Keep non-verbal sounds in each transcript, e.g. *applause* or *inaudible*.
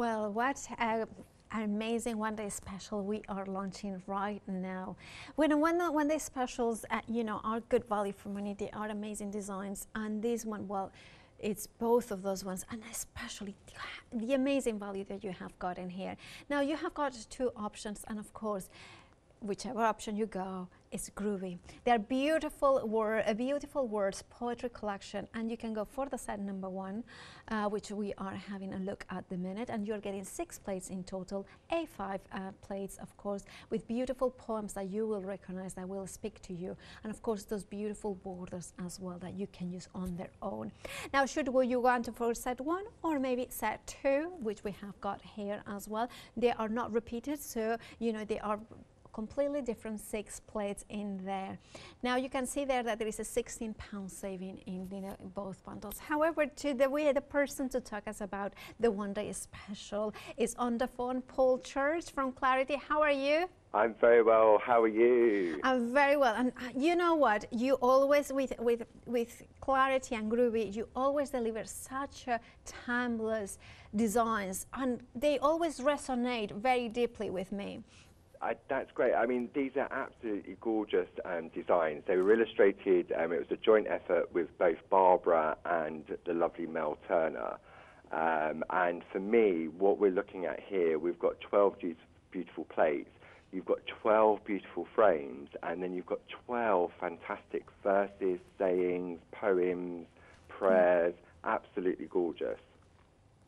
Well, what an amazing one day special we are launching right now. When one one day specials, uh, you know, are good value for money. They are amazing designs, and this one, well, it's both of those ones, and especially the amazing value that you have got in here. Now you have got two options, and of course, whichever option you go, it's groovy. They are beautiful, word, uh, beautiful words, poetry collection, and you can go for the set number one, uh, which we are having a look at the minute, and you're getting six plates in total, A5 uh, plates, of course, with beautiful poems that you will recognize, that will speak to you, and of course those beautiful borders as well that you can use on their own. Now, should you want to for set one or maybe set two, which we have got here as well, they are not repeated, so you know they are completely different six plates in there. Now you can see there that there is a 16 pound saving in, in both bundles. However, to the way the person to talk us about the one day special is on the phone, Paul Church from Clarity. How are you? I'm very well. How are you? I'm very well. And uh, you know what? You always, with, with, with Clarity and Groovi, you always deliver such a timeless designs and they always resonate very deeply with me. I, that's great. I mean, these are absolutely gorgeous um, designs. They were illustrated. Um, it was a joint effort with both Barbara and the lovely Mel Turner. Um, and for me, what we're looking at here, we've got 12 beautiful plates. You've got 12 beautiful frames, and then you've got 12 fantastic verses, sayings, poems, prayers. Absolutely gorgeous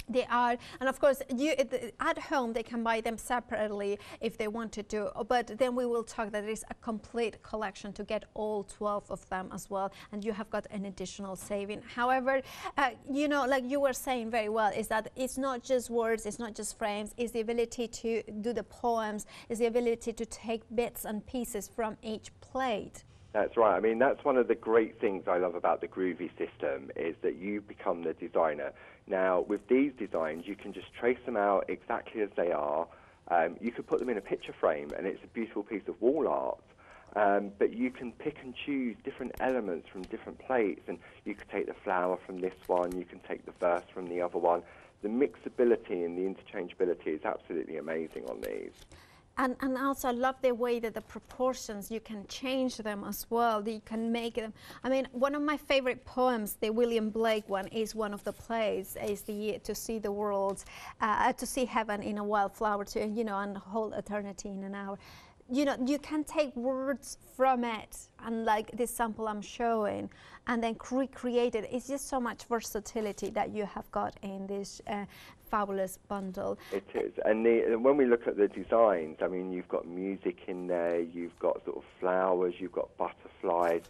they are and of course you at home they can buy them separately if they wanted to but then we will talk that there is a complete collection to get all 12 of them as well and you have got an additional saving however uh, you know like you were saying very well is that it's not just words it's not just frames it's the ability to do the poems it's the ability to take bits and pieces from each plate that's right. I mean, that's one of the great things I love about the Groovi system is that you become the designer. Now, with these designs, you can just trace them out exactly as they are. Um, you could put them in a picture frame, and it's a beautiful piece of wall art. Um, but you can pick and choose different elements from different plates, and you could take the flower from this one, you can take the verse from the other one. The mixability and the interchangeability is absolutely amazing on these. And, and also I love the way that the proportions, you can change them as well. You can make them. I mean, one of my favorite poems, the William Blake one, is one of the plays, is the To See the World, uh, To See Heaven in a Wildflower, to, you know, and Whole Eternity in an Hour you know, you can take words from it, and like this sample I'm showing, and then recreate it. It's just so much versatility that you have got in this uh, fabulous bundle. It is, and, the, when we look at the designs, I mean, you've got music in there, you've got sort of flowers, you've got butterflies.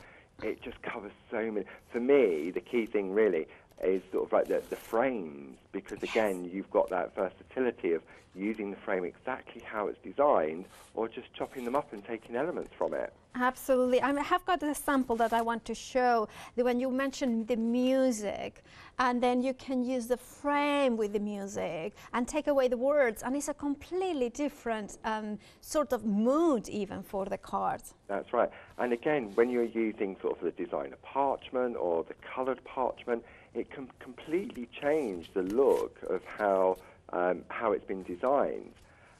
It just covers so many. For me, the key thing really is sort of like the, the frames, because again, you've got that versatility of using the frame exactly how it's designed or just chopping them up and taking elements from it. Absolutely. I have got a sample that I want to show. When you mentioned the music, and then you can use the frame with the music and take away the words, and it's a completely different um, sort of mood even for the card. That's right. And again, when you're using sort of the designer parchment or the coloured parchment, it can completely change the look of how um, how it's been designed.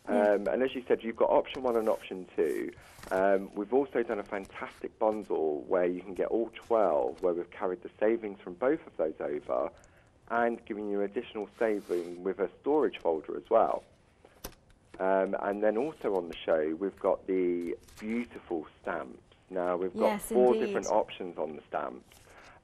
Um, and as you said, you've got option one and option two. Um, we've also done a fantastic bundle where you can get all 12, where we've carried the savings from both of those over and giving you additional saving with a storage folder as well. Um, and then also on the show, we've got the beautiful stamps. Now, we've got yes, four indeed. different options on the stamps.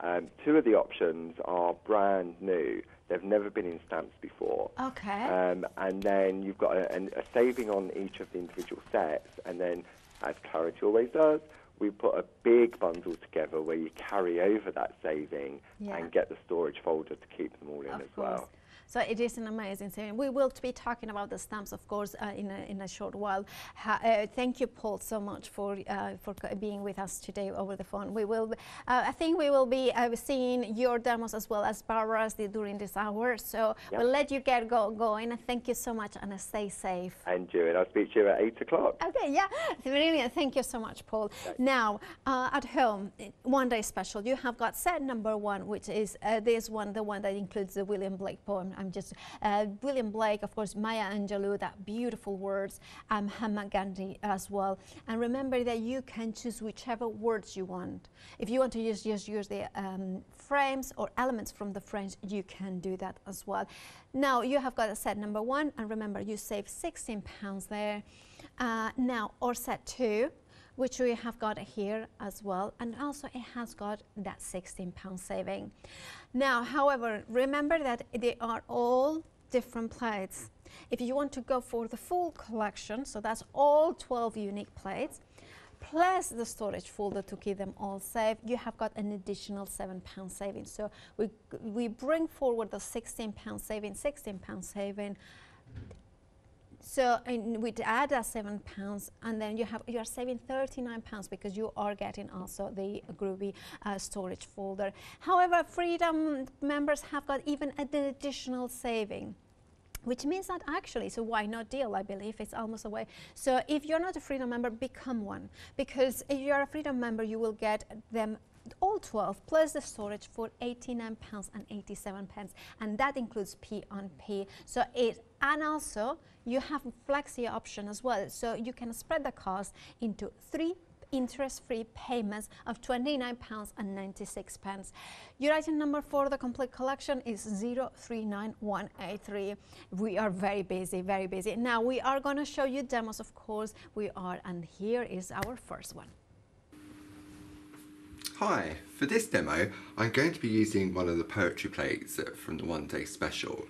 Um, two of the options are brand new. They've never been in stamps before. Okay. Um, and then you've got a, a, saving on each of the individual sets, and then, as Clarity always does, we put a big bundle together where you carry over that saving yeah. and get the storage folder to keep them all in of as course. well. So it is an amazing thing. We will be talking about the stamps, of course, uh, in, a, in a short while. Ha uh, thank you, Paul, so much for uh, for being with us today over the phone. We will, uh, I think, we will be uh, seeing your demos as well as Barbara's during this hour. So yep. we'll let you get go going. Thank you so much, and stay safe. And you, and I'll speak to you at eight o'clock. Okay, yeah, brilliant. Thank you so much, Paul. Now, uh, at home, one day special. You have got set number one, which is this one, the one that includes the William Blake poem I'm just uh, William Blake, of course, Maya Angelou, that beautiful words, um, Mahatma Gandhi as well. And remember that you can choose whichever words you want. If you want to use, just use the um, frames or elements from the frames, you can do that as well. Now you have got a set number one, and remember you save 16 pounds there. Uh, now, or set two, which we have got here as well, and also it has got that 16 pound saving. Now, however, remember that they are all different plates. If you want to go for the full collection, so that's all 12 unique plates, plus the storage folder to keep them all safe, you have got an additional seven pound saving. So we, we bring forward the 16 pound saving, 16 pound saving. So we'd add that seven pounds, and then you have you are saving 39 pounds because you are getting also the Groovi uh, storage folder. However, Freedom members have got even an additional saving which means that actually, so why not deal? I believe it's almost a way. So if you're not a Freedom member, become one. Because if you're a Freedom member, you will get them all 12 plus the storage for 89 pounds and 87 pence and that includes p on p so it and also you have flexi option as well so you can spread the cost into three interest-free payments of 29 pounds and 96 pence. Your item number for the complete collection is 039183. We are very busy, very busy. Now we are going to show you demos, of course, we are, and here is our first one. Hi, for this demo I'm going to be using one of the poetry plates from the one day special.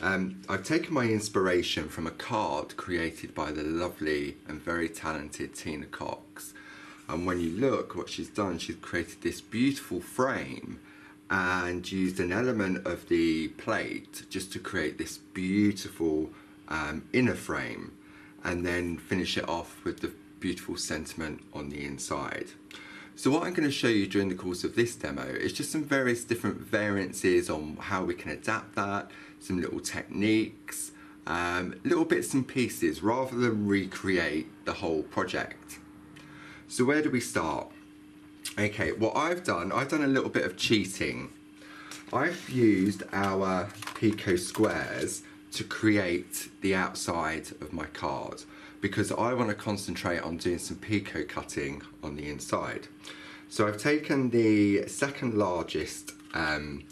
Um, I've taken my inspiration from a card created by the lovely and very talented Tina Cox and when you look what she's done she's created this beautiful frame and used an element of the plate just to create this beautiful um, inner frame and then finish it off with the beautiful sentiment on the inside. So what I'm going to show you during the course of this demo is just some various different variances on how we can adapt that, some little techniques, um, little bits and pieces rather than recreate the whole project. So where do we start? Okay, what I've done, I've done a little bit of cheating. I've used our Pico squares to create the outside of my card because I want to concentrate on doing some Picot cutting on the inside. So I've taken the second largest um,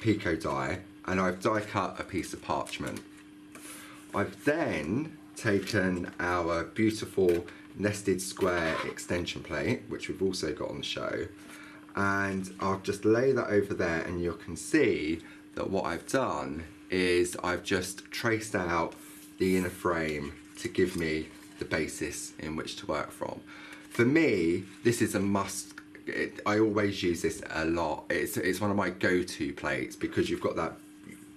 Pico die and I've die cut a piece of parchment. I've then taken our beautiful nested square extension plate, which we've also got on the show. And I'll just lay that over there and you can see that what I've done is I've just traced out the inner frame to give me the basis in which to work from. For me, this is a must it, I always use this a lot. It's, it's one of my go-to plates because you've got that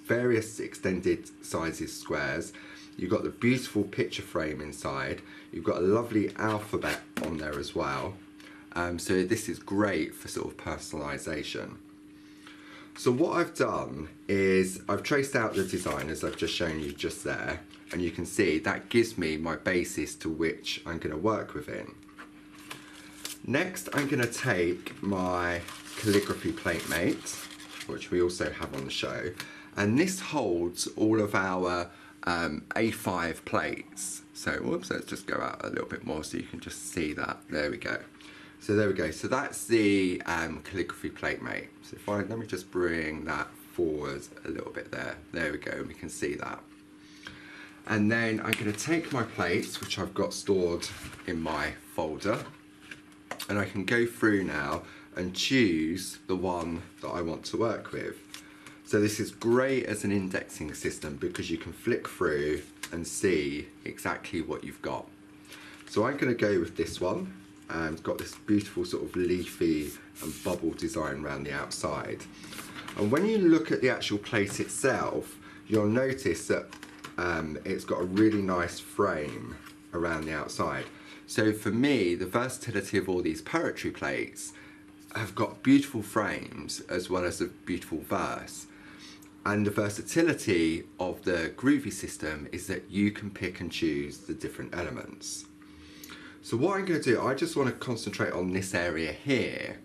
various extended sizes squares You've got the beautiful picture frame inside. You've got a lovely alphabet on there as well. Um, so this is great for sort of personalisation. So what I've done is I've traced out the design as I've just shown you just there. And you can see that gives me my basis to which I'm going to work within. Next, I'm going to take my calligraphy plate mate, which we also have on the show. And this holds all of our um, A5 plates. So whoops, let's just go out a little bit more so you can just see that. There we go. So there we go. So that's the um, calligraphy plate mate. So if I, let me just bring that forward a little bit there. There we go, we can see that. And then I'm gonna take my plates, which I've got stored in my folder, and I can go through now and choose the one that I want to work with. So this is great as an indexing system because you can flick through and see exactly what you've got. So I'm going to go with this one. Um, it's got this beautiful sort of leafy and bubble design around the outside. And when you look at the actual plate itself, you'll notice that um, it's got a really nice frame around the outside. So for me, the versatility of all these poetry plates have got beautiful frames as well as a beautiful verse. And the versatility of the Groovi system is that you can pick and choose the different elements. So what I'm going to do, I just want to concentrate on this area here.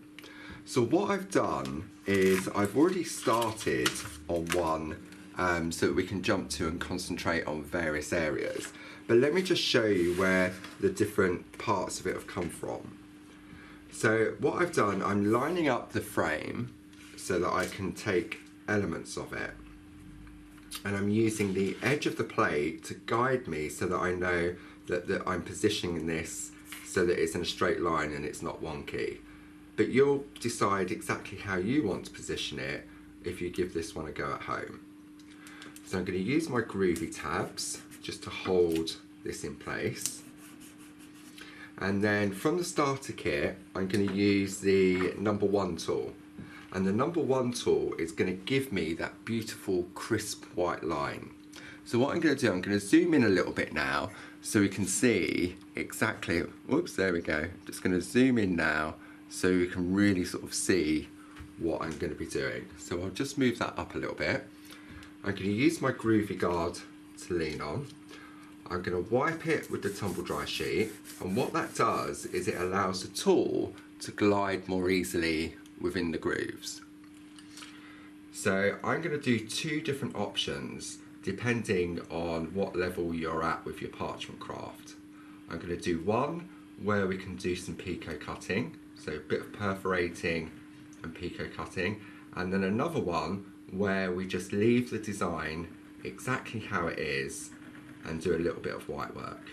So what I've done is I've already started on one um, so that we can jump to and concentrate on various areas. But let me just show you where the different parts of it have come from. So what I've done, I'm lining up the frame so that I can take elements of it. And I'm using the edge of the plate to guide me so that I know that, that I'm positioning this so that it's in a straight line and it's not wonky. But you'll decide exactly how you want to position it if you give this one a go at home. So I'm going to use my Groovi tabs just to hold this in place. And then from the starter kit, I'm going to use the number one tool. And the number one tool is going to give me that beautiful crisp white line. So what I'm going to do, I'm going to zoom in a little bit now so we can see exactly, whoops, there we go. Just going to zoom in now so we can really sort of see what I'm going to be doing. So I'll just move that up a little bit. I'm going to use my Groovi Guard to lean on. I'm going to wipe it with the tumble dry sheet and what that does is it allows the tool to glide more easily within the grooves. So I'm going to do two different options depending on what level you're at with your parchment craft. I'm going to do one where we can do some picot cutting, so a bit of perforating and picot cutting, and then another one where we just leave the design exactly how it is and do a little bit of white work.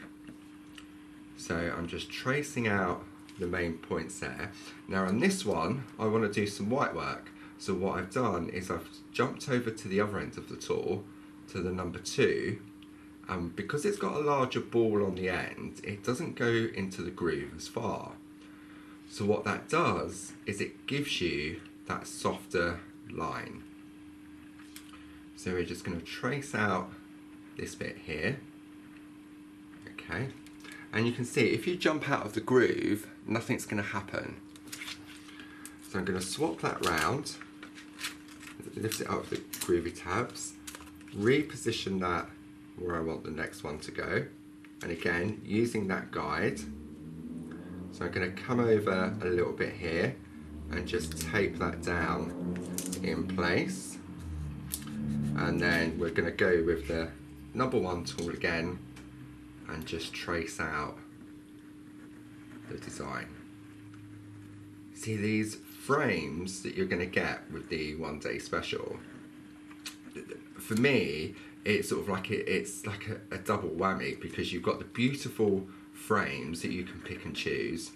So I'm just tracing out the main points there. Now on this one, I want to do some white work. So what I've done is I've jumped over to the other end of the tool, to the number two, and because it's got a larger ball on the end, it doesn't go into the groove as far. So what that does is it gives you that softer line. So we're just going to trace out this bit here. Okay. And you can see if you jump out of the groove, nothing's going to happen. So I'm going to swap that round, lift it up with the Groovi tabs, reposition that where I want the next one to go. And again, using that guide. So I'm going to come over a little bit here and just tape that down in place. And then we're going to go with the number one tool again and just trace out the design. See these frames that you're going to get with the one day special. For me, it's sort of like it, it's like a, a double whammy because you've got the beautiful frames that you can pick and choose,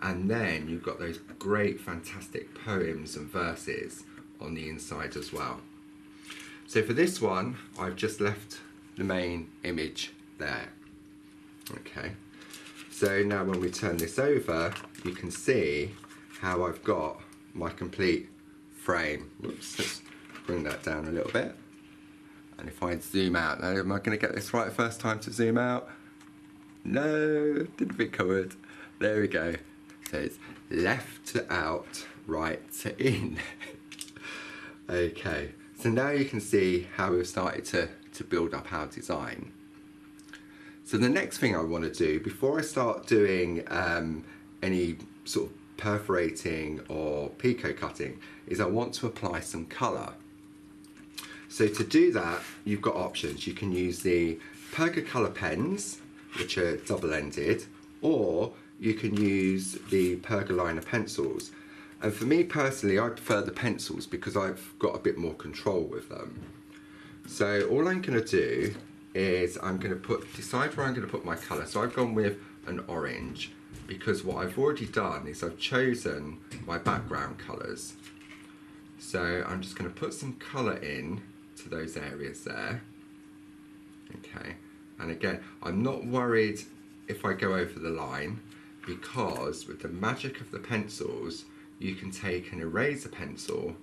and then you've got those great, fantastic poems and verses on the inside as well. So for this one, I've just left the main image there. Okay, so now when we turn this over, you can see how I've got my complete frame. Whoops, let's bring that down a little bit. And if I zoom out, now am I going to get this right first time to zoom out? No, didn't think would. There we go. So it's left to out, right to in. *laughs* okay, so now you can see how we've started to, to build up our design. So the next thing I want to do, before I start doing um, any sort of perforating or picot cutting, is I want to apply some colour. So to do that, you've got options. You can use the Pergocolour pens, which are double-ended, or you can use the Pergaliner pencils. And for me personally, I prefer the pencils because I've got a bit more control with them. So all I'm going to do is I'm going to put decide where I'm going to put my colour. So I've gone with an orange because what I've already done is I've chosen my background colours. So I'm just going to put some colour in to those areas there. Okay, and again, I'm not worried if I go over the line because with the magic of the pencils, you can take an eraser pencil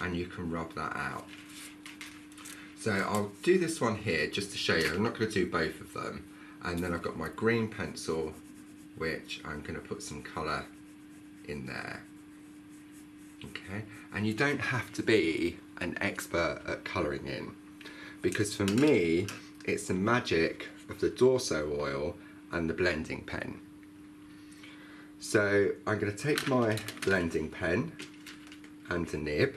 and you can rub that out. So I'll do this one here just to show you. I'm not going to do both of them. And then I've got my green pencil, which I'm going to put some colour in there. Okay, and you don't have to be an expert at colouring in because for me, it's the magic of the Dorso oil and the blending pen. So I'm going to take my blending pen and a nib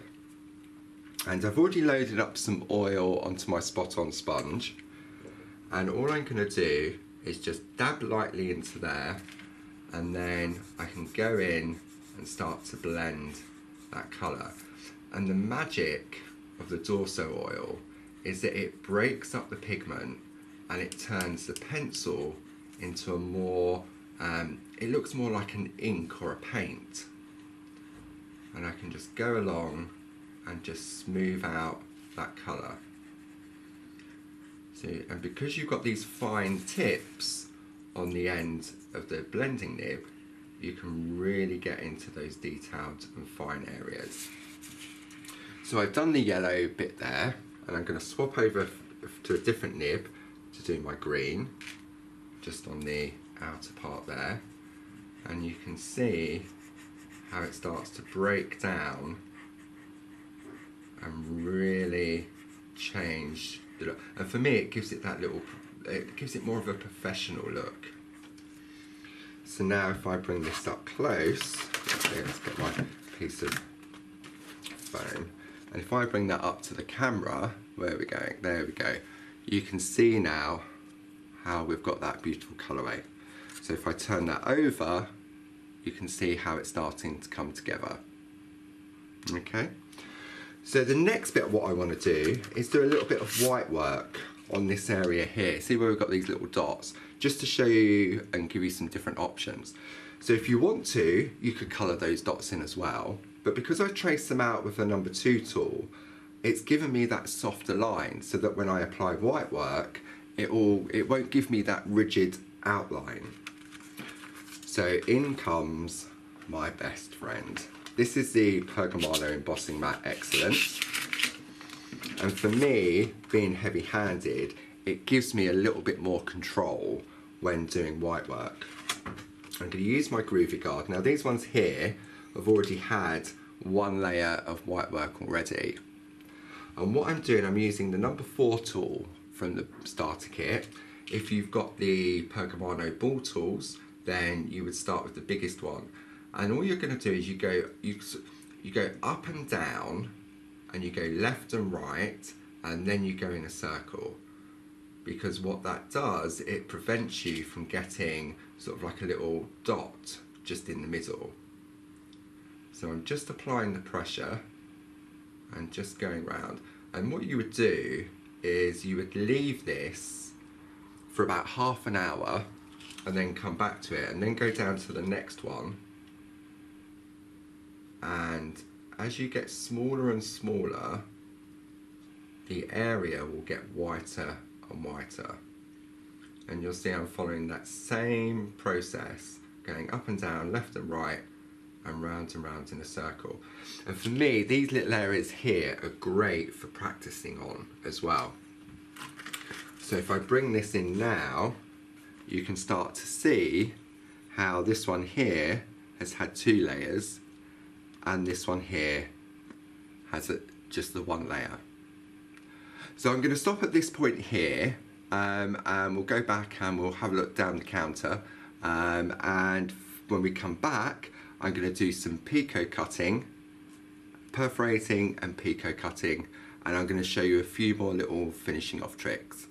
And I've already loaded up some oil onto my spot on sponge. And all I'm going to do is just dab lightly into there and then I can go in and start to blend that colour. And the magic of the Dorso oil is that it breaks up the pigment and it turns the pencil into a more, um, it looks more like an ink or a paint. And I can just go along and just smooth out that colour. See, and because you've got these fine tips on the end of the blending nib, you can really get into those detailed and fine areas. So I've done the yellow bit there, and I'm going to swap over to a different nib to do my green, just on the outer part there. And you can see how it starts to break down and really change the look. And for me, it gives it that little, it gives it more of a professional look. So now if I bring this up close, okay, let's get my piece of foam. And if I bring that up to the camera, where are we going? There we go. You can see now how we've got that beautiful colourway. So if I turn that over, you can see how it's starting to come together. Okay. So the next bit of what I want to do is do a little bit of white work on this area here. See where we've got these little dots? Just to show you and give you some different options. So if you want to, you could colour those dots in as well. But because I traced them out with the number two tool, it's given me that softer line so that when I apply white work, it, will, it won't give me that rigid outline. So in comes my best friend. This is the Pergamano Embossing Mat Excellence. And for me, being heavy-handed, it gives me a little bit more control when doing white work. I'm going to use my Groovi Guard. Now these ones here have already had one layer of white work already. And what I'm doing, I'm using the number four tool from the starter kit. If you've got the Pergamano ball tools, then you would start with the biggest one and all you're going to do is you go you you go up and down and you go left and right and then you go in a circle. Because what that does it prevents you from getting sort of like a little dot just in the middle. So I'm just applying the pressure and just going round. And what you would do is you would leave this for about half an hour and then come back to it and then go down to the next one and as you get smaller and smaller the area will get whiter and whiter. And you'll see I'm following that same process going up and down left and right and round and round in a circle. And for me these little areas here are great for practicing on as well. So if I bring this in now you can start to see how this one here has had two layers and this one here has a, just the one layer. So I'm going to stop at this point here um, and we'll go back and we'll have a look down the counter um, and when we come back I'm going to do some picot cutting, perforating and picot cutting and I'm going to show you a few more little finishing off tricks.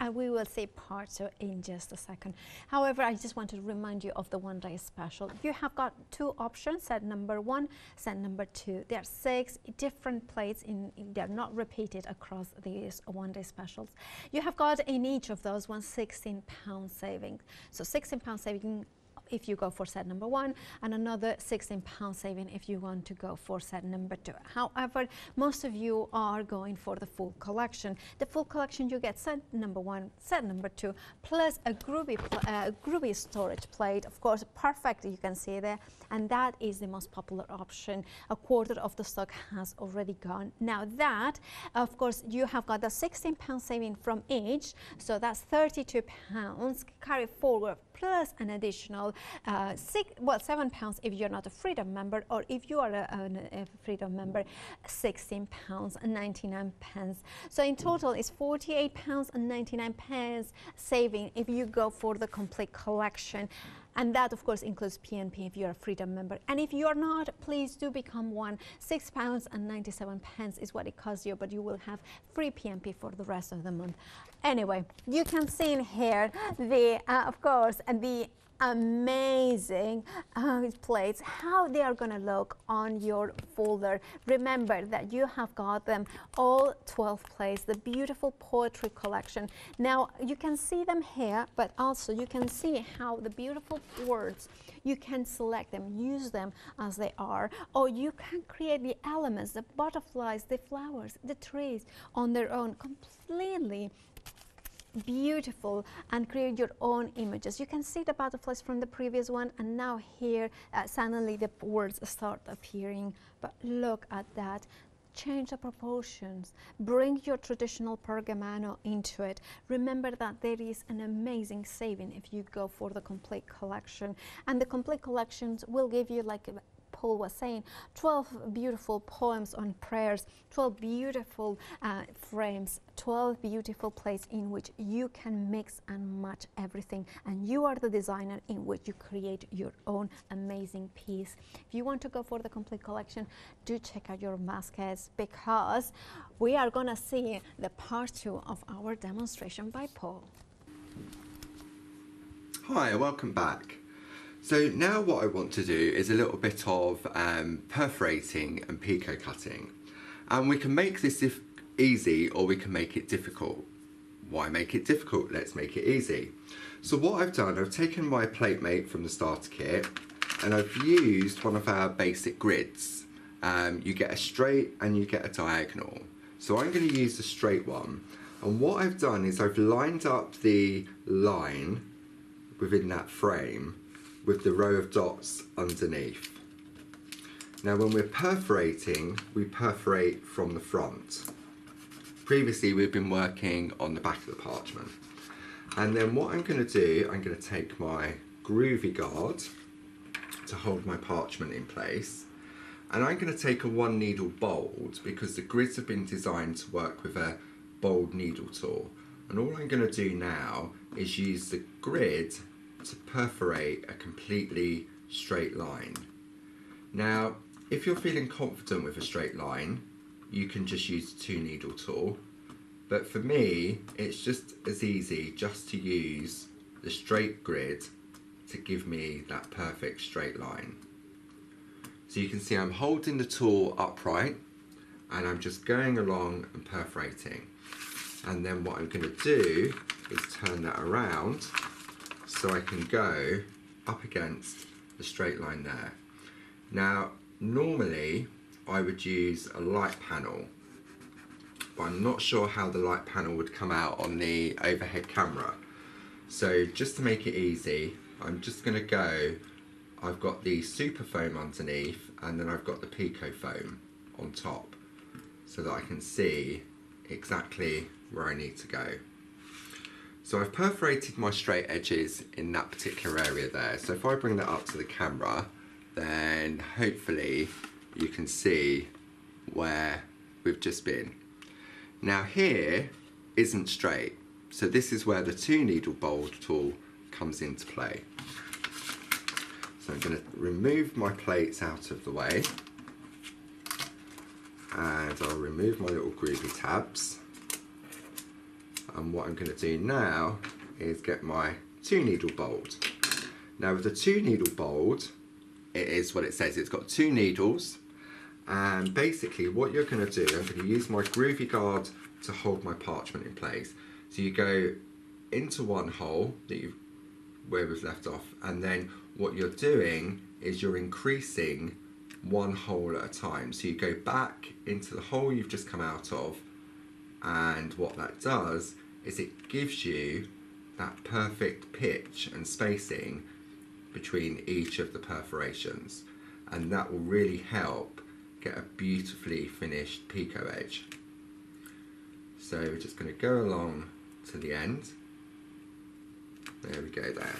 And we will see parts in just a second. However, I just want to remind you of the one day special. You have got two options, set number one, set number two. There are six different plates, in, they're not repeated across these one day specials. You have got in each of those one 16 pound saving. So 16 pound saving if you go for set number one and another 16 pound saving if you want to go for set number two. However, most of you are going for the full collection. The full collection you get set number one, set number two, plus a Groovi, uh, Groovi storage plate. Of course, perfect, you can see there. And that is the most popular option. A quarter of the stock has already gone. Now that, of course, you have got the 16 pound saving from each. So that's 32 pounds carry forward plus an additional uh, six, well, seven pounds if you're not a Freedom member, or if you are a, a, a Freedom member, 16 pounds and 99 pence. So in total, it's 48 pounds and 99 pence saving if you go for the complete collection. and that of course includes PNP if you're a Freedom member. And if you're not, please do become one. Six pounds and 97 pence is what it costs you, but you will have free PNP for the rest of the month. Anyway, you can see in here the, uh, of course, the amazing uh, plates how they are going to look on your folder. Remember that you have got them all 12 plates the beautiful poetry collection. Now you can see them here but also you can see how the beautiful words you can select them use them as they are or you can create the elements the butterflies the flowers the trees on their own completely beautiful and create your own images. You can see the butterflies from the previous one and now here uh, suddenly the words start appearing. But look at that. Change the proportions. Bring your traditional pergamano into it. Remember that there is an amazing saving if you go for the complete collection. And the complete collections will give you like Paul was saying, 12 beautiful poems on prayers, 12 beautiful uh, frames, 12 beautiful places in which you can mix and match everything. And you are the designer in which you create your own amazing piece. If you want to go for the complete collection, do check out your Masquets because we are going to see the part two of our demonstration by Paul. Hi, welcome back. So now what I want to do is a little bit of um, perforating and picot cutting. And we can make this easy or we can make it difficult. Why make it difficult? Let's make it easy. So what I've done, I've taken my plate mate from the starter kit and I've used one of our basic grids. Um, you get a straight and you get a diagonal. So I'm going to use the straight one. And what I've done is I've lined up the line within that frame with the row of dots underneath. Now when we're perforating, we perforate from the front. Previously we've been working on the back of the parchment. And then what I'm going to do, I'm going to take my Groovi guard to hold my parchment in place. And I'm going to take a one needle bold because the grids have been designed to work with a bold needle tool. And all I'm going to do now is use the grid to perforate a completely straight line. Now, if you're feeling confident with a straight line, you can just use the two needle tool. But for me, it's just as easy just to use the straight grid to give me that perfect straight line. So you can see I'm holding the tool upright and I'm just going along and perforating. And then what I'm going to do is turn that around so I can go up against the straight line there. Now, normally I would use a light panel, but I'm not sure how the light panel would come out on the overhead camera. So just to make it easy, I'm just gonna go, I've got the super foam underneath and then I've got the pico foam on top so that I can see exactly where I need to go. So I've perforated my straight edges in that particular area there. So if I bring that up to the camera, then hopefully you can see where we've just been. Now here isn't straight. So this is where the two needle bold tool comes into play. So I'm going to remove my plates out of the way and I'll remove my little Groovi tabs and what I'm going to do now is get my two needle bold Now with the two needle bold it is what it says. It's got two needles and basically what you're going to do, I'm going to use my Groovi guard to hold my parchment in place. So you go into one hole that you where we've left off and then what you're doing is you're increasing one hole at a time. So you go back into the hole you've just come out of and what that does is it gives you that perfect pitch and spacing between each of the perforations and that will really help get a beautifully finished picot edge. So we're just going to go along to the end. There we go there.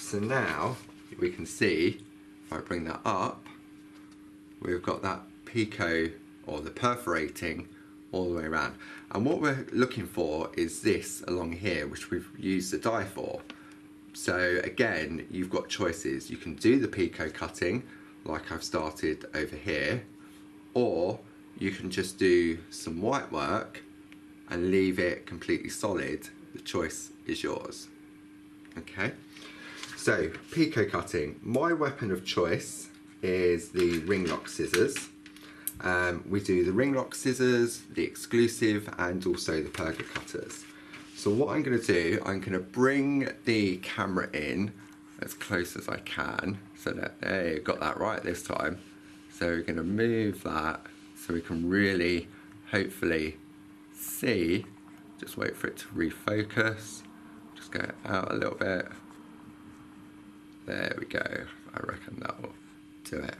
So now we can see, if I bring that up, we've got that picot or the perforating all the way around. And what we're looking for is this along here, which we've used the die for. So again, you've got choices. You can do the picot cutting like I've started over here, or you can just do some white work and leave it completely solid. The choice is yours. Okay, so picot cutting. My weapon of choice is the ring lock scissors. Um, we do the ring lock scissors, the exclusive, and also the perga cutters. So what I'm going to do, I'm going to bring the camera in as close as I can. So that, hey, got that right this time. So we're going to move that so we can really, hopefully, see. Just wait for it to refocus. Just go out a little bit. There we go. I reckon that will do it.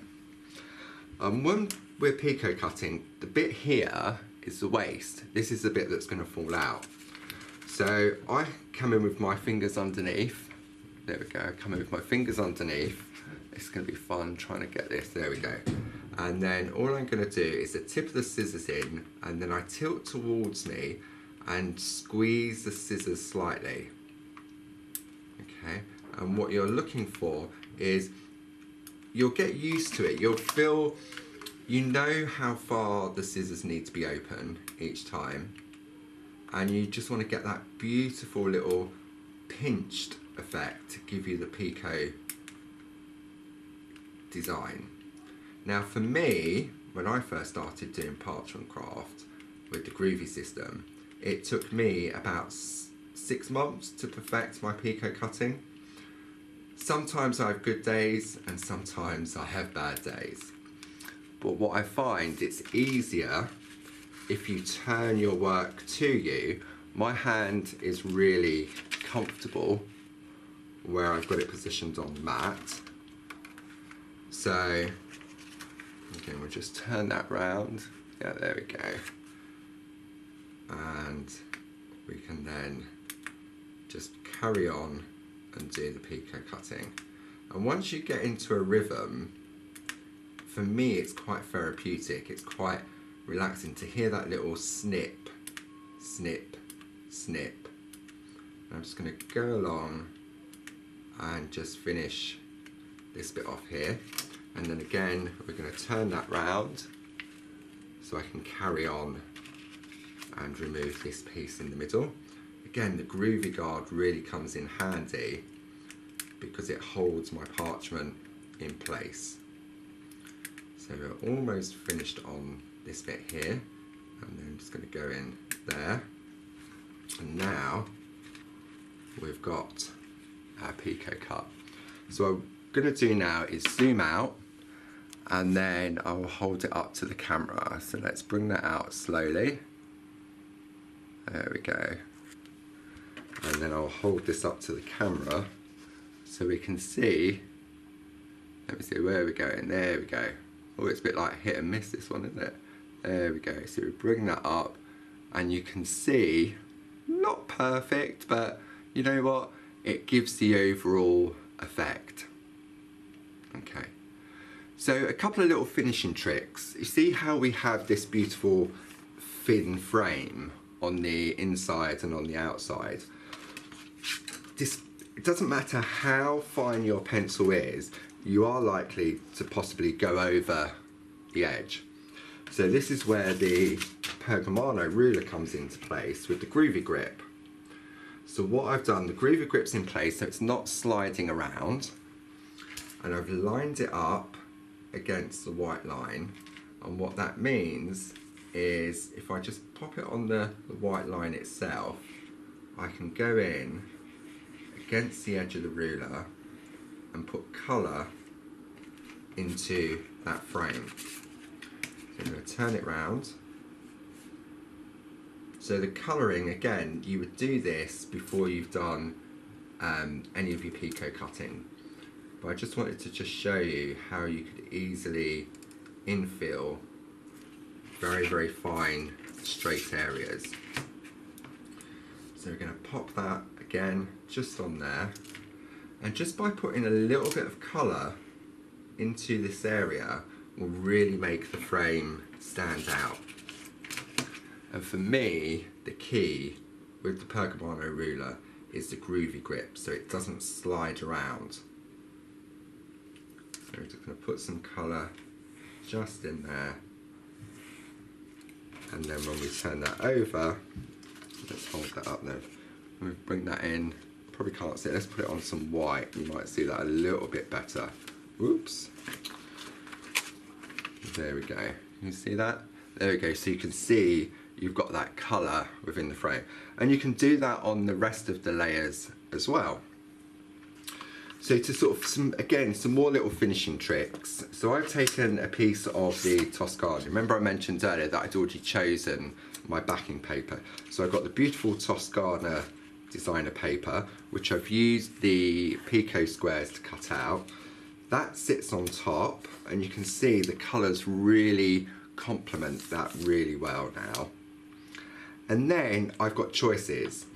Um, when we're picot cutting, the bit here is the waste. This is the bit that's going to fall out. So I come in with my fingers underneath. There we go, I come in with my fingers underneath. It's going to be fun trying to get this. There we go. And then all I'm going to do is the tip of the scissors in and then I tilt towards me and squeeze the scissors slightly. Okay, and what you're looking for is you'll get used to it. You'll feel, you know how far the scissors need to be open each time. And you just want to get that beautiful little pinched effect to give you the picot design. Now for me, when I first started doing parchment craft with the Groovi system, it took me about six months to perfect my picot cutting. Sometimes I have good days and sometimes I have bad days. But what I find it's easier if you turn your work to you. My hand is really comfortable where I've got it positioned on the mat. So again, we'll just turn that round. Yeah, there we go. And we can then just carry on and do the picot cutting. And once you get into a rhythm, for me it's quite therapeutic, it's quite relaxing to hear that little snip, snip, snip. And I'm just going to go along and just finish this bit off here. And then again, we're going to turn that round so I can carry on and remove this piece in the middle. Again, the Groovi guard really comes in handy because it holds my parchment in place. So we're almost finished on this bit here and then I'm just going to go in there and now we've got our picot cut. So what I'm going to do now is zoom out and then I'll hold it up to the camera. So let's bring that out slowly. There we go and then I'll hold this up to the camera so we can see let me see where we're going there we go oh it's a bit like hit and miss this one isn't it? There we go. So we bring that up and you can see not perfect but you know what? It gives the overall effect. Okay. So a couple of little finishing tricks. You see how we have this beautiful thin frame on the inside and on the outside? This, it doesn't matter how fine your pencil is, you are likely to possibly go over the edge. So this is where the Pergamano ruler comes into place with the Groovi Grip. So what I've done, the Groovi Grip's in place so it's not sliding around and I've lined it up against the white line and what that means is if I just pop it on the, the white line itself I can go in against the edge of the ruler and put colour into that frame. So I'm going to turn it round. So the colouring, again, you would do this before you've done um, any of your picot cutting. But I just wanted to just show you how you could easily infill very, very fine straight areas. So we're going to pop that again just on there and just by putting a little bit of colour into this area will really make the frame stand out and for me the key with the Pergamano ruler is the Groovi grip, so it doesn't slide around. So we're just going to put some colour just in there. And then when we turn that over, let's hold that up there. We bring that in, probably can't see it. Let's put it on some white. You might see that a little bit better. Oops. There we go. You see that? There we go. So you can see you've got that colour within the frame. And you can do that on the rest of the layers as well. So to sort of, some again, some more little finishing tricks. So I've taken a piece of the Toscana. Remember I mentioned earlier that I'd already chosen my backing paper. So I've got the beautiful Toscana designer paper, which I've used the Picot squares to cut out. That sits on top and you can see the colours really complement that really well now. And then I've got choices.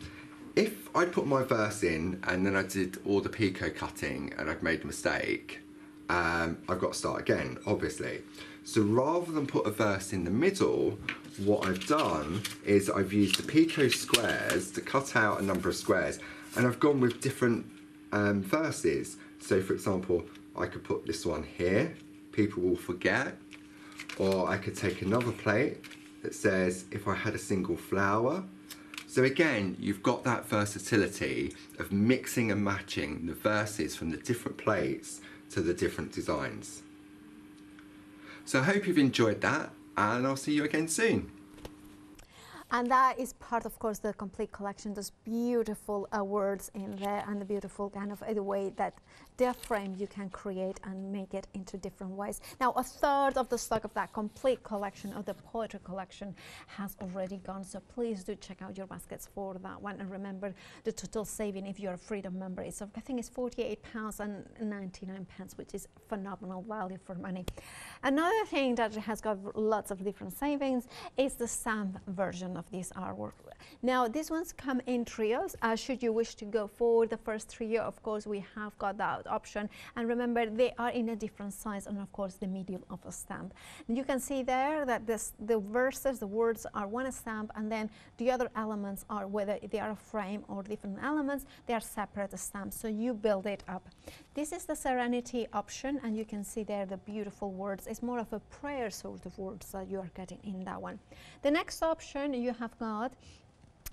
If I put my verse in and then I did all the Picot cutting and I've made a mistake, um, I've got to start again, obviously. So rather than put a verse in the middle, what I've done is I've used the Picot squares to cut out a number of squares and I've gone with different um, verses. So for example, I could put this one here, people will forget, or I could take another plate that says if I had a single flower. So again, you've got that versatility of mixing and matching the verses from the different plates to the different designs. So I hope you've enjoyed that and I'll see you again soon. And that is part, of course, the complete collection, those beautiful uh, words in there and the beautiful kind of uh, the way that their frame you can create and make it into different ways. Now, a third of the stock of that complete collection of the poetry collection has already gone. So please do check out your baskets for that one. And remember the total saving if you're a Freedom member is, I think it's 48 pounds and 99 pence, which is phenomenal value for money. Another thing that has got lots of different savings is the stamp version of this artwork. Now, these ones come in trios. Uh, should you wish to go for the first trio, of course, we have got that option. And remember, they are in a different size and, of course, the medium of a stamp. And you can see there that this, the verses, the words are one stamp, and then the other elements are whether they are a frame or different elements, they are separate stamps. So you build it up. This is the Serenity option, and you can see there the beautiful words. It's more of a prayer sort of words that you are getting in that one. The next option you have got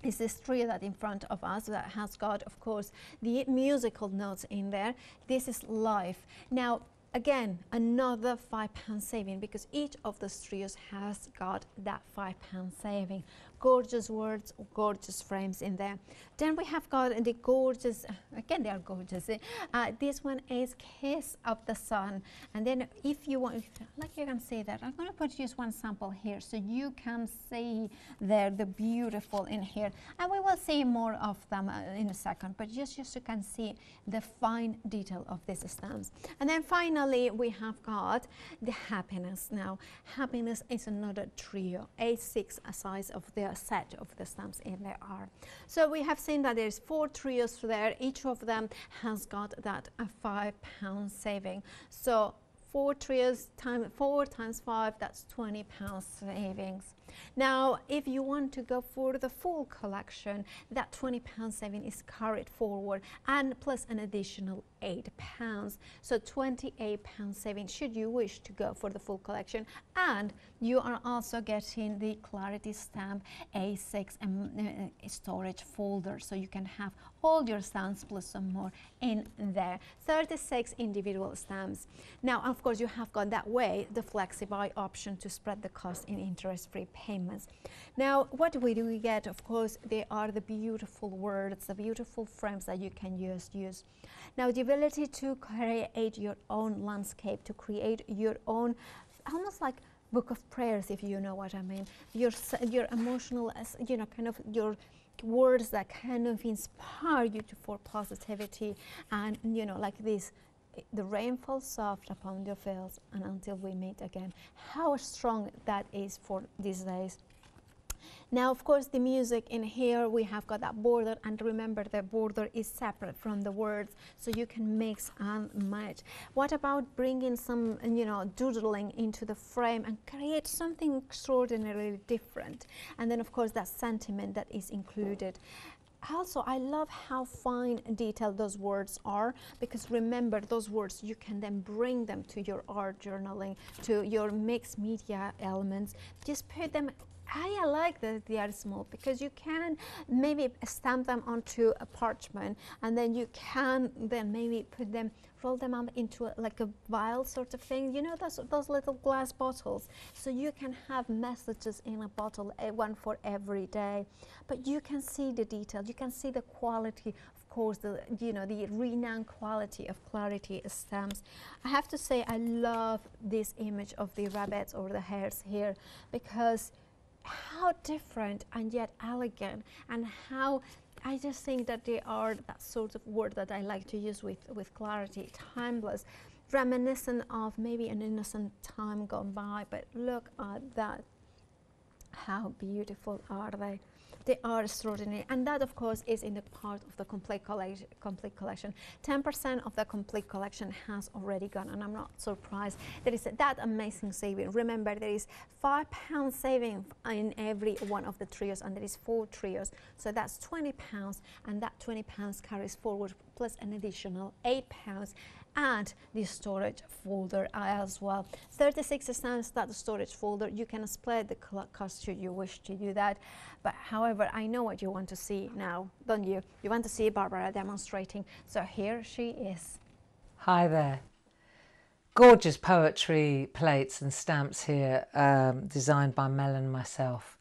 is this tree that in front of us that has got, of course, the musical notes in there. This is live. Now, again, another five pound saving because each of the trios has got that five pound saving gorgeous words, gorgeous frames in there. Then we have got the gorgeous, again they are gorgeous. Uh, this one is Kiss of the Sun. And then if you want, like you can see that, I'm going to put just one sample here so you can see there the beautiful in here. And we will see more of them uh, in a second, but just, just you can see the fine detail of these stamps. And then finally we have got the happiness. Now, happiness is another trio, A6 size of the set of the stamps in there are. So we have seen that there's four trios there. Each of them has got that a five pound saving. So four trios times four times five, that's 20 pounds savings. Now, if you want to go for the full collection, that 20 pound saving is carried forward and plus an additional 8 pounds. So 28 pounds saving should you wish to go for the full collection. And you are also getting the Clarity Stamp A6 um, uh, storage folder. So you can have all your stamps plus some more in there. 36 individual stamps. Now, of course, you have got that way the FlexiBuy option to spread the cost in interest-free payments. Now, what do we do we get? Of course, they are the beautiful words, the beautiful frames that you can use. use. Now, the ability to create your own landscape, to create your own, almost like book of prayers, if you know what I mean. Your, your emotional, you know, kind of your words that kind of inspire you to for positivity and, you know, like this the rain falls soft upon your fields and until we meet again. How strong that is for these days. Now, of course, the music in here, we have got that border, and remember the border is separate from the words, so you can mix and match. What about bringing some, you know, doodling into the frame and create something extraordinarily different? And then, of course, that sentiment that is included. Also I love how fine detailed those words are because remember those words you can then bring them to your art journaling to your mixed media elements. Just put them I like that they are small because you can maybe stamp them onto a parchment and then you can then maybe put them roll them up into a, like a vial sort of thing. You know those, those little glass bottles. So you can have messages in a bottle eh, one for every day. But you can see the detail. You can see the quality of course the you know the renowned quality of clarity stamps. I have to say i love this image of the rabbits or the hares here because how different and yet elegant and how I just think that they are that sort of word that I like to use with, with clarity, timeless, reminiscent of maybe an innocent time gone by, but look at that. How beautiful are they? They are extraordinary. And that, of course, is in the part of the complete, complete collection. 10% of the complete collection has already gone, and I'm not surprised. There is that amazing saving. Remember, there is five pounds saving in every one of the trios, and there is four trios. So that's 20 pounds, and that 20 pounds carries forward plus an additional eight pounds and the storage folder as well. 36 stamps that storage folder. You can split the cost should you wish to do that. But however, I know what you want to see now, don't you? You want to see Barbara demonstrating. So here she is. Hi there. Gorgeous poetry plates and stamps here, um, designed by Mel and myself.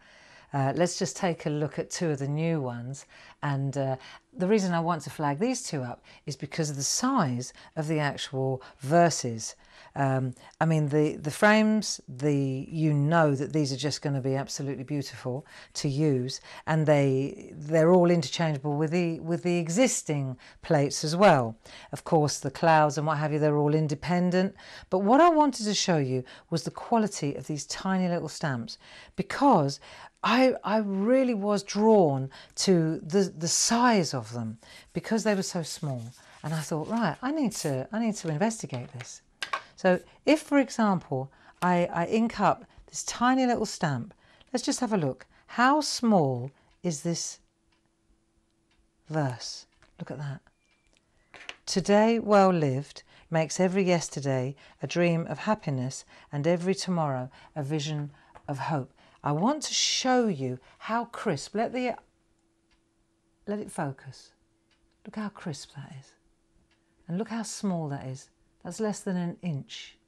Uh, let's just take a look at two of the new ones. And uh, the reason I want to flag these two up is because of the size of the actual verses. Um, I mean, the, the frames, the you know that these are just going to be absolutely beautiful to use, and they they're all interchangeable with the with the existing plates as well. Of course, the clouds and what have you, they're all independent. But what I wanted to show you was the quality of these tiny little stamps, because I, I really was drawn to the, the size of them because they were so small. And I thought, right, I need to, I need to investigate this. So if, for example, I, I ink up this tiny little stamp, let's just have a look. How small is this verse? Look at that. Today well lived makes every yesterday a dream of happiness and every tomorrow a vision of hope. I want to show you how crisp, let the let it focus. Look how crisp that is. And look how small that is. That's less than an inch.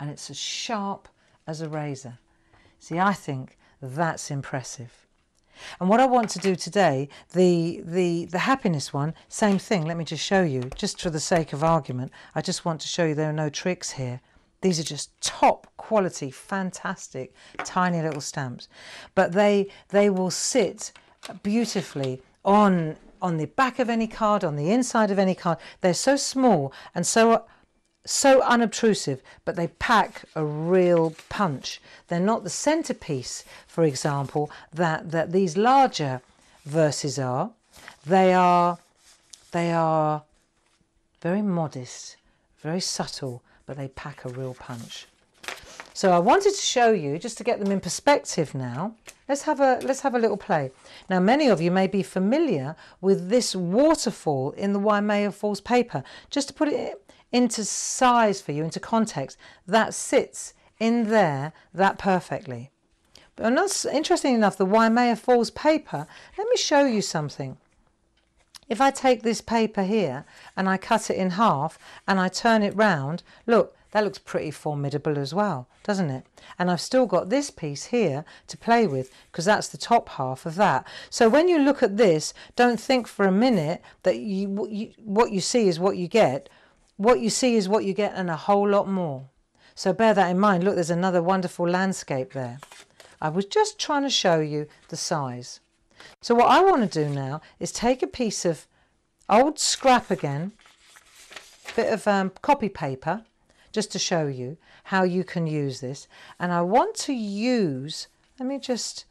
And it's as sharp as a razor. See, I think that's impressive. And what I want to do today, the, the, the happiness one, same thing. Let me just show you, just for the sake of argument. I just want to show you there are no tricks here. These are just top quality, fantastic, tiny little stamps. But they, they will sit beautifully on, on the back of any card, on the inside of any card. They're so small and so so unobtrusive, but they pack a real punch. They're not the centerpiece, for example, that, that these larger verses are. They are, they are very modest, very subtle, but they pack a real punch. So I wanted to show you, just to get them in perspective now, let's have a, let's have a little play. Now many of you may be familiar with this waterfall in the Waimea Falls paper. Just to put it into size for you, into context, that sits in there that perfectly. But not, interesting enough, the Waimea Falls paper, let me show you something. If I take this paper here and I cut it in half and I turn it round, look, that looks pretty formidable as well, doesn't it? And I've still got this piece here to play with because that's the top half of that. So when you look at this, don't think for a minute that you, you what you see is what you get what you see is what you get and a whole lot more. So bear that in mind. Look, there's another wonderful landscape there. I was just trying to show you the size. So what I want to do now is take a piece of old scrap again, a bit of um, copy paper, just to show you how you can use this. And I want to use, let me just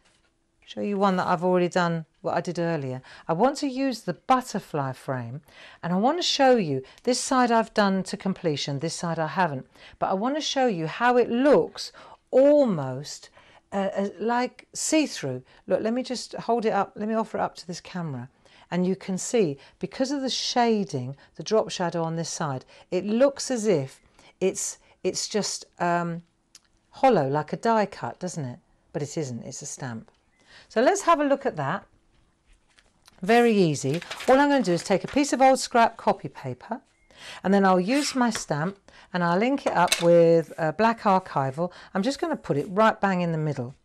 show you one that I've already done what I did earlier. I want to use the butterfly frame and I want to show you this side I've done to completion, this side I haven't. But I want to show you how it looks almost uh, like see-through. Look, let me just hold it up. Let me offer it up to this camera. and you can see because of the shading, the drop shadow on this side, it looks as if it's it's just um, hollow like a die cut, doesn't it? But it isn't, it's a stamp. So let's have a look at that. Very easy. All I'm going to do is take a piece of old scrap copy paper and then I'll use my stamp and I'll link it up with a black archival. I'm just going to put it right bang in the middle.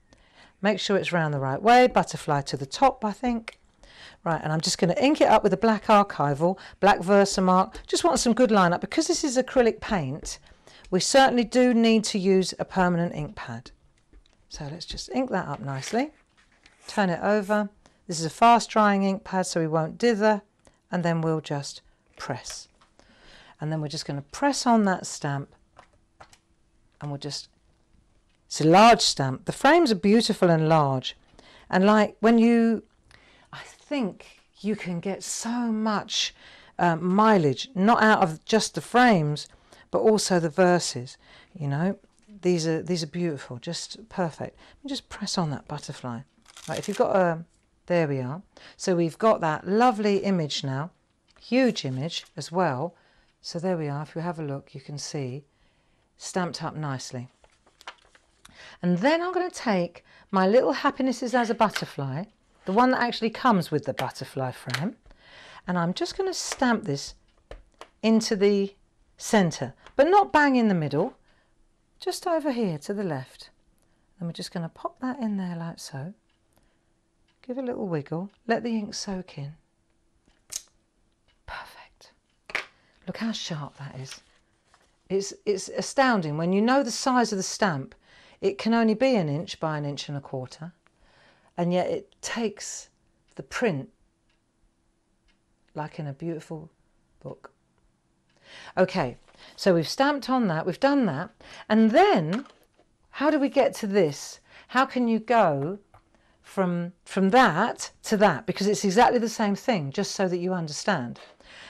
Make sure it's round the right way, butterfly to the top I think. Right, and I'm just going to ink it up with a black archival, black Versamark. Just want some good line up. Because this is acrylic paint, we certainly do need to use a permanent ink pad. So let's just ink that up nicely. Turn it over. This is a fast drying ink pad so we won't dither. And then we'll just press. And then we're just going to press on that stamp. And we'll just... It's a large stamp. The frames are beautiful and large. And like when you I think you can get so much uh, mileage, not out of just the frames, but also the verses. You know, these are these are beautiful, just perfect. Just press on that butterfly. Right, if you've got a, there we are. So we've got that lovely image now, huge image as well. So there we are. If you have a look, you can see stamped up nicely. And then I'm going to take my little happinesses as a butterfly the one that actually comes with the butterfly frame. And I'm just going to stamp this into the centre, but not bang in the middle, just over here to the left. And we're just going to pop that in there like so. Give a little wiggle, let the ink soak in. Perfect. Look how sharp that is. It's, it's astounding. When you know the size of the stamp, it can only be an inch by an inch and a quarter and yet it takes the print like in a beautiful book. Okay, so we've stamped on that, we've done that, and then how do we get to this? How can you go from, from that to that? Because it's exactly the same thing, just so that you understand.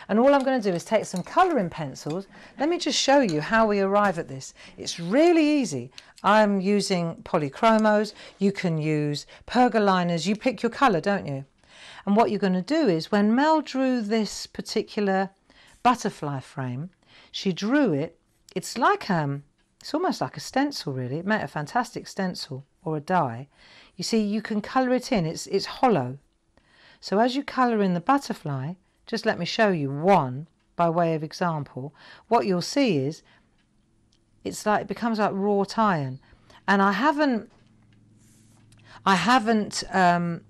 And all I'm going to do is take some colouring pencils. Let me just show you how we arrive at this. It's really easy. I'm using polychromos. You can use Pergaliners. You pick your colour, don't you? And what you're going to do is when Mel drew this particular butterfly frame, she drew it. It's like um, it's almost like a stencil, really. It made a fantastic stencil or a die. You see, you can colour it in. It's it's hollow. So as you colour in the butterfly, just let me show you one by way of example. What you'll see is it's like it becomes like wrought iron, and I haven't I haven't um,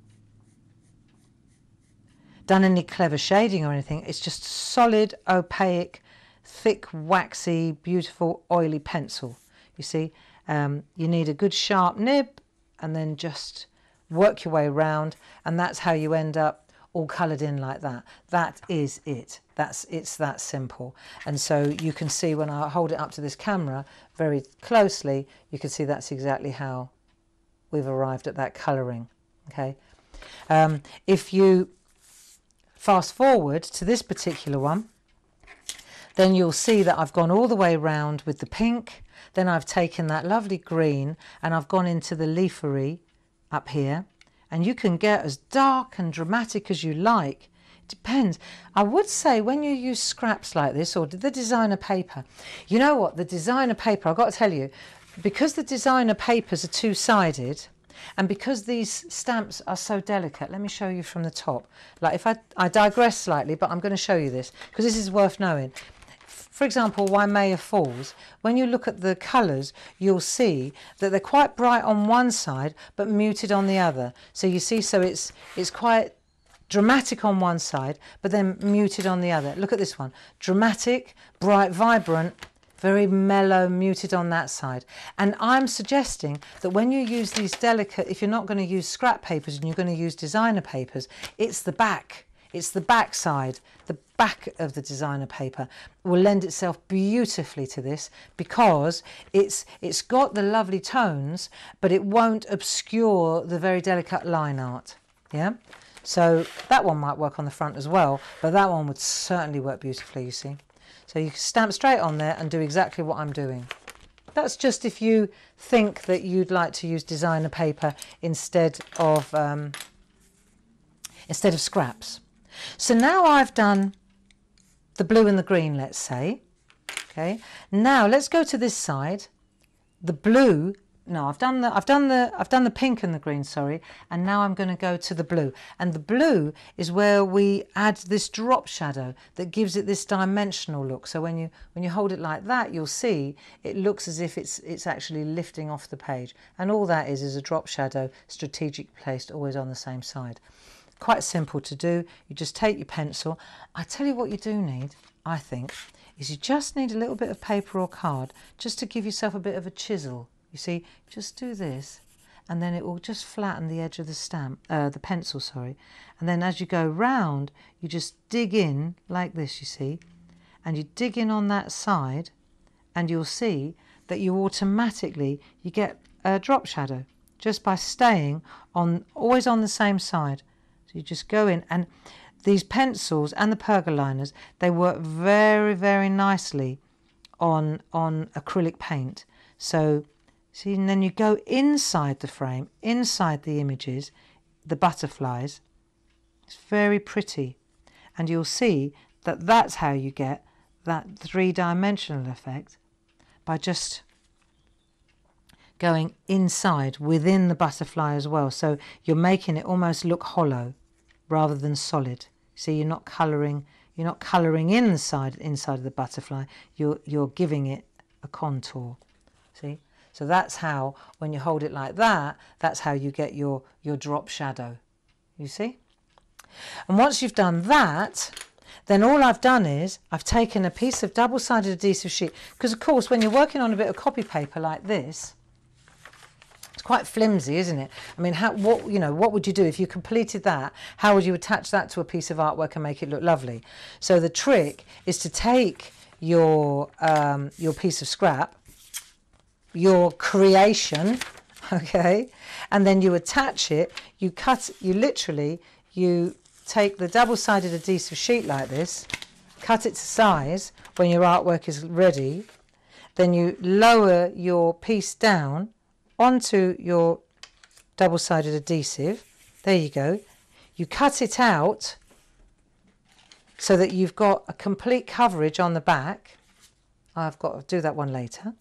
done any clever shading or anything. It's just solid, opaque, thick, waxy, beautiful, oily pencil. You see, um, you need a good sharp nib, and then just work your way around, and that's how you end up all coloured in like that. That is it. That's It's that simple. And so you can see when I hold it up to this camera very closely, you can see that's exactly how we've arrived at that colouring. Okay. Um, if you fast forward to this particular one, then you'll see that I've gone all the way round with the pink, then I've taken that lovely green and I've gone into the leafery up here and you can get as dark and dramatic as you like. It depends. I would say when you use scraps like this or the designer paper, you know what, the designer paper, I've got to tell you, because the designer papers are two-sided, and because these stamps are so delicate, let me show you from the top. Like if I, I digress slightly, but I'm going to show you this because this is worth knowing. For example, Waimea Falls, when you look at the colours, you'll see that they're quite bright on one side but muted on the other. So you see, so it's, it's quite dramatic on one side but then muted on the other. Look at this one, dramatic, bright, vibrant, very mellow, muted on that side. And I'm suggesting that when you use these delicate, if you're not going to use scrap papers and you're going to use designer papers, it's the back it's the back side, the back of the designer paper will lend itself beautifully to this because it's it's got the lovely tones, but it won't obscure the very delicate line art. Yeah. So that one might work on the front as well, but that one would certainly work beautifully, you see. So you can stamp straight on there and do exactly what I'm doing. That's just if you think that you'd like to use designer paper instead of um, instead of scraps. So now I've done the blue and the green, let's say. Okay. Now let's go to this side. The blue no I've done the I've done the I've done the pink and the green sorry and now I'm going to go to the blue and the blue is where we add this drop shadow that gives it this dimensional look so when you when you hold it like that you'll see it looks as if it's it's actually lifting off the page and all that is is a drop shadow strategically placed always on the same side quite simple to do you just take your pencil I tell you what you do need I think is you just need a little bit of paper or card just to give yourself a bit of a chisel you see, just do this and then it will just flatten the edge of the stamp, uh, the pencil, sorry. And then as you go round, you just dig in like this, you see, and you dig in on that side and you'll see that you automatically, you get a drop shadow just by staying on, always on the same side. So you just go in and these pencils and the Pergaliners, they work very, very nicely on, on acrylic paint. So See, and then you go inside the frame, inside the images, the butterflies. It's very pretty. And you'll see that that's how you get that three-dimensional effect by just going inside within the butterfly as well. So you're making it almost look hollow rather than solid. See, you're not colouring you're not colouring inside inside of the butterfly. You're you're giving it a contour. See? So that's how, when you hold it like that, that's how you get your, your drop shadow. You see? And once you've done that, then all I've done is I've taken a piece of double-sided adhesive sheet. Because of course, when you're working on a bit of copy paper like this, quite flimsy, isn't it? I mean, how, what, you know, what would you do if you completed that? How would you attach that to a piece of artwork and make it look lovely? So the trick is to take your, um, your piece of scrap your creation, *laughs* okay, and then you attach it, you cut, you literally, you take the double-sided adhesive sheet like this, cut it to size when your artwork is ready, then you lower your piece down onto your double-sided adhesive, there you go, you cut it out so that you've got a complete coverage on the back, I've got to do that one later,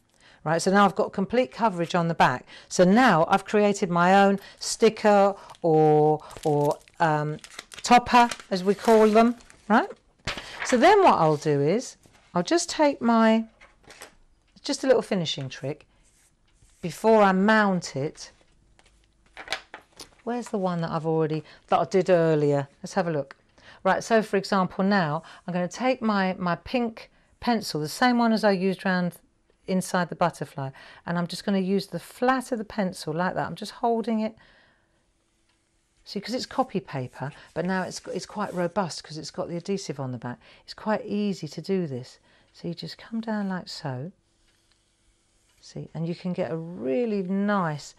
right? So now I've got complete coverage on the back. So now I've created my own sticker or, or um, topper, as we call them, right? So then what I'll do is I'll just take my, just a little finishing trick, before I mount it, where's the one that I've already, that I did earlier? Let's have a look. Right, so for example now, I'm going to take my, my pink pencil, the same one as I used around inside the butterfly and I'm just going to use the flat of the pencil like that. I'm just holding it See, because it's copy paper, but now it's, it's quite robust because it's got the adhesive on the back. It's quite easy to do this. So you just come down like so. See, and you can get a really nice...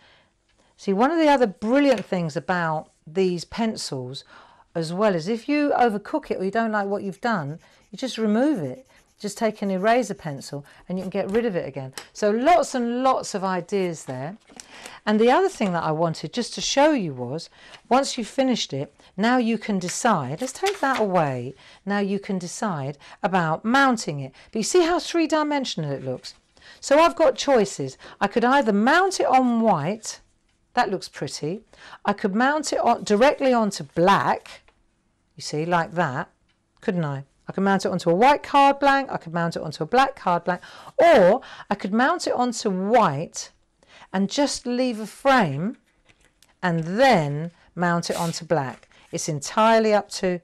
See, one of the other brilliant things about these pencils as well is if you overcook it or you don't like what you've done, you just remove it. Just take an eraser pencil and you can get rid of it again. So lots and lots of ideas there. And the other thing that I wanted just to show you was, once you've finished it, now you can decide, let's take that away, now you can decide about mounting it. But you see how three-dimensional it looks? So I've got choices. I could either mount it on white, that looks pretty. I could mount it on, directly onto black, you see, like that, couldn't I? I could mount it onto a white card blank, I could mount it onto a black card blank, or I could mount it onto white and just leave a frame and then mount it onto black. It's entirely up to,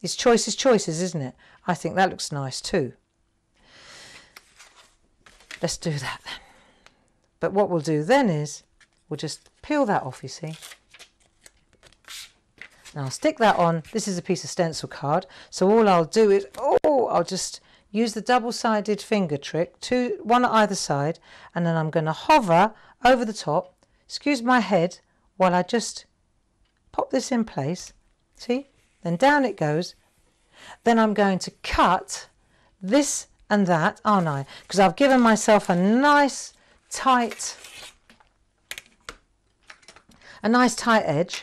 it's choices, choices, isn't it? I think that looks nice too. Let's do that then. But what we'll do then is, we'll just peel that off, you see. Now I'll stick that on. This is a piece of stencil card. So all I'll do is, oh, I'll just use the double-sided finger trick, two, one either side, and then I'm going to hover over the top, excuse my head, while I just pop this in place. See? Then down it goes. Then I'm going to cut this and that, aren't I? Because I've given myself a nice tight, a nice tight edge.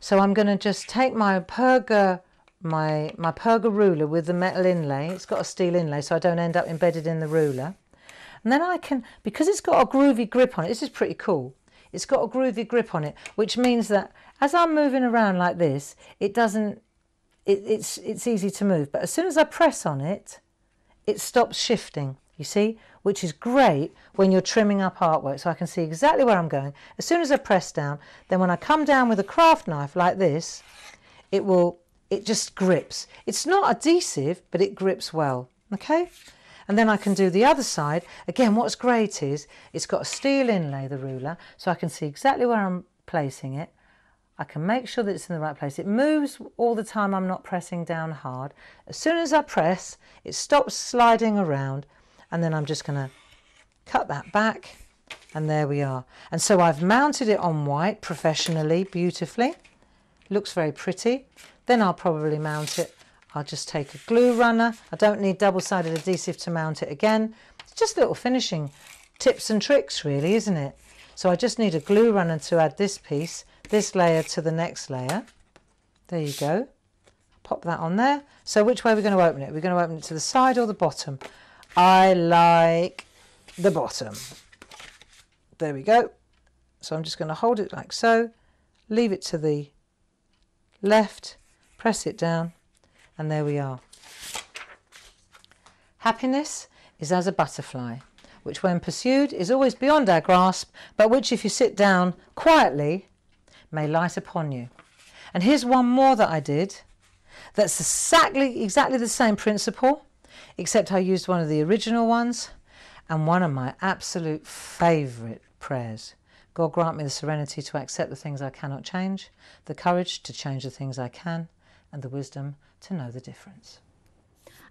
So I'm going to just take my Perga my, my Perga ruler with the metal inlay. It's got a steel inlay so I don't end up embedded in the ruler. And then I can, because it's got a groovy grip on it, this is pretty cool. It's got a groovy grip on it, which means that as I'm moving around like this, it doesn't, it, it's, it's easy to move. But as soon as I press on it, it stops shifting, you see, which is great when you're trimming up artwork. So I can see exactly where I'm going. As soon as I press down, then when I come down with a craft knife like this, it will, it just grips. It's not adhesive, but it grips well, okay? And then I can do the other side. Again, what's great is it's got a steel inlay, the ruler, so I can see exactly where I'm placing it. I can make sure that it's in the right place. It moves all the time I'm not pressing down hard. As soon as I press, it stops sliding around and then I'm just going to cut that back and there we are. And so I've mounted it on white professionally, beautifully. Looks very pretty. Then I'll probably mount it I'll just take a glue runner. I don't need double-sided adhesive to mount it again. It's just little finishing tips and tricks really, isn't it? So I just need a glue runner to add this piece, this layer to the next layer. There you go. Pop that on there. So which way are we going to open it? We're going to open it to the side or the bottom? I like the bottom. There we go. So I'm just going to hold it like so, leave it to the left, press it down, and there we are. Happiness is as a butterfly, which when pursued is always beyond our grasp, but which if you sit down quietly may light upon you. And here's one more that I did that's exactly, exactly the same principle, except I used one of the original ones and one of my absolute favourite prayers. God grant me the serenity to accept the things I cannot change, the courage to change the things I can, and the wisdom to know the difference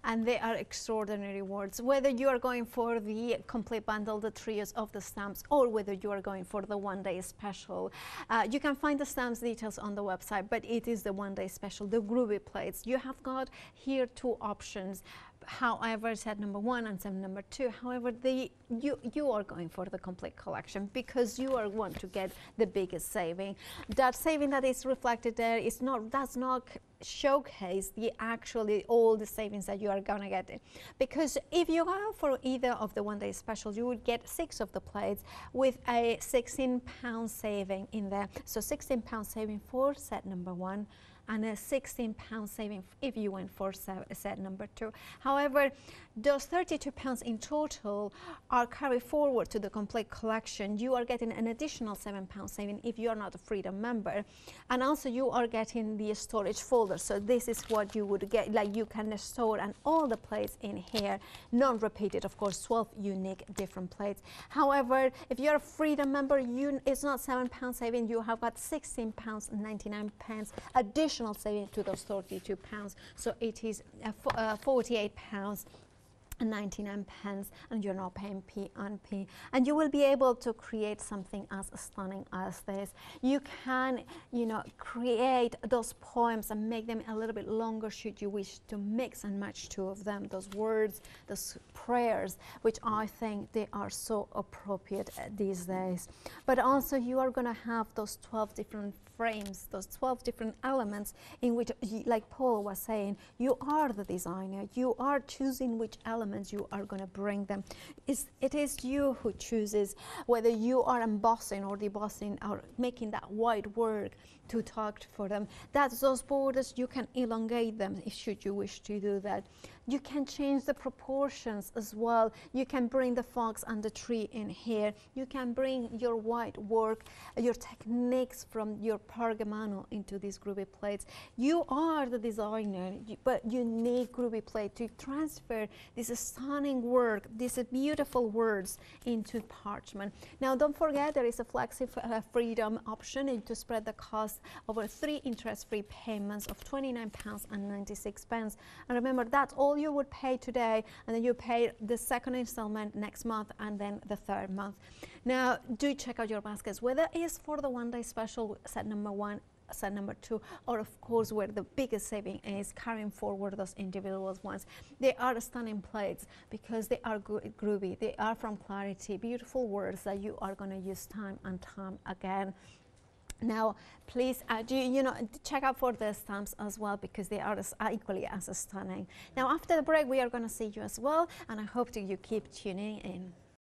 and they are extraordinary words. Whether you are going for the complete bundle, the trios of the stamps, or whether you are going for the one day special, uh, you can find the stamps details on the website, but it is the one day special, the Groovi plates. You have got here two options however set number one and set number two however the you you are going for the complete collection because you are want to get the biggest saving. That saving that is reflected there is not does not showcase the actually all the savings that you are gonna get. It because if you go for either of the one day specials you would get six of the plates with a 16 pound saving in there. So 16 pound saving for set number one and a 16 pound saving if you went for set number two. However, those 32 pounds in total are carried forward to the complete collection. You are getting an additional 7 pound saving if you are not a Freedom member. And also you are getting the storage folder. So this is what you would get, like you can store and all the plates in here, non-repeated, of course, 12 unique different plates. However, if you're a Freedom member, you, it's not 7 pound saving, you have got 16 pounds 99 pence additional saving to those 32 pounds. So it is uh, uh, 48 pounds 99 pence and you're not paying P on P. And you will be able to create something as stunning as this. You can you know create those poems and make them a little bit longer should you wish to mix and match two of them. Those words those prayers which I think they are so appropriate uh, these days. But also you are going to have those 12 different frames, those 12 different elements in which, like Paul was saying, you are the designer. You are choosing which you are going to bring them. It's, it is you who chooses whether you are embossing or debossing or making that white work to talk for them. That's those borders, you can elongate them if should you wish to do that. You can change the proportions as well. You can bring the fox and the tree in here. You can bring your white work, your techniques from your Pergamano into these Groovi plates. You are the designer, but you need Groovi plate to transfer this stunning work, these beautiful words into parchment. Now don't forget there is a flexi uh, freedom option to spread the cost over three interest-free payments of 29 pounds and 96 pence. And remember that's all you would pay today and then you pay the second installment next month and then the third month. Now do check out your baskets whether it is for the one day special set number one set number two, or of course where the biggest saving is carrying forward those individual ones. They are stunning plates because they are Groovi, they are from clarity, beautiful words that you are going to use time and time again. Now, please, uh, do you, know, check out for the stamps as well because they are as, equally as stunning. Now, after the break, we are going to see you as well, and I hope that you keep tuning in.